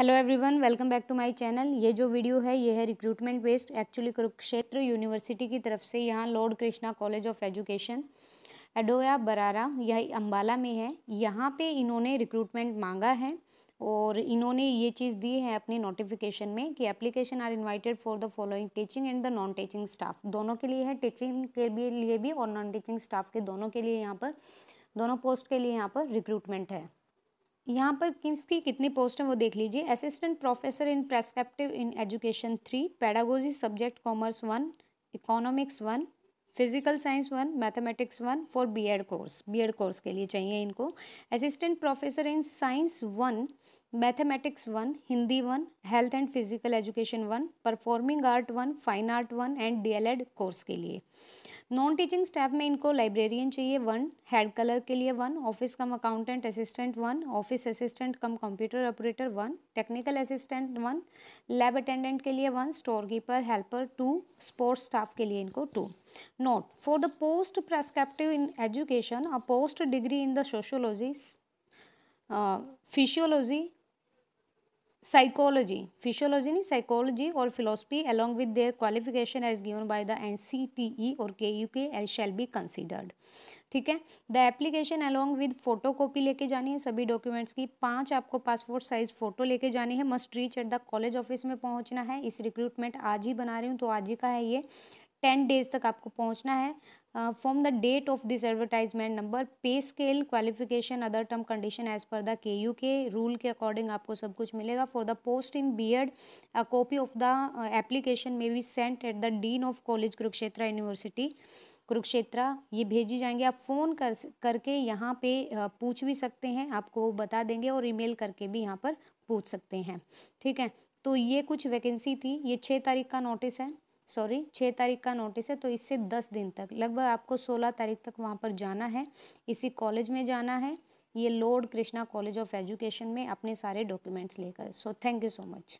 Hello everyone welcome back to my channel ये जो video है, ये है recruitment based actually Kurukshetra university की तरफ़ से यहाँ lord Krishna college of education एडोया Barara यह अम्बाला में है। यहाँ पे इन्होंने रिक्रूटमेंट मांगा है और इन्होंने ये चीज़ दी है अपने नोटिफिकेशन में कि application are invited for the following teaching and the non teaching staff दोनों के लिए है टीचिंग के लिए भी और नॉन टीचिंग स्टाफ के दोनों के लिए यहाँ पर, दोनों पोस्ट के लिए यहाँ पर रिक्रूटमेंट है। यहाँ पर किसकी कितनी पोस्ट है वो देख लीजिए। Assistant professor in prescriptive in education three pedagogy subject commerce one economics one physical science one mathematics one for BEd course BEd course के लिए चाहिए इनको। Assistant professor in science one mathematics one Hindi one health and physical education one performing art one fine art one and DElEd course के लिए। Non teaching staff में इनको librarian चाहिए one, head colour के लिए one, office cum accountant assistant one, office assistant cum computer operator one technical assistant one lab attendant के लिए one store keeper helper two sports staff के लिए इनको two note for the post prescriptive in education a post degree in the sociology physiology psychology physiology नहीं psychology और their qualification as given by the N C T E और all shall be considered ठीक है? The application along with photocopy लेके जानी है सभी documents की। पाँच आपको पासपोर्ट साइज़ फ़ोटो लेके जानी है। Must reach at the college office में पहुँचना है। इस रिक्रूटमेंट आज ही बना रही हूँ तो आज ही का है ये। टेन डेज़ तक आपको पहुँचना है from the date of this advertisement number pay scale qualification other term condition as per the K U K rule के अकॉर्डिंग आपको सब कुछ मिलेगा। For the post in BEd a copy of the application may be sent at the dean of college Kurukshetra university Kurukshetra ये भेजी जाएँगे। आप phone कर करके यहाँ पे पूछ भी सकते हैं, आपको बता देंगे और ईमेल करके भी यहाँ पर पूछ सकते हैं। ठीक है? तो ये कुछ वैकेंसी थी। ये छः तारीख का नोटिस है। सॉरी छः तारीख का नोटिस है तो इससे दस दिन तक, लगभग आपको सोलह तारीख तक वहाँ पर जाना है, इसी कॉलेज में जाना है, ये lord Krishna college of education में अपने सारे डॉक्यूमेंट्स लेकर। So thank you so much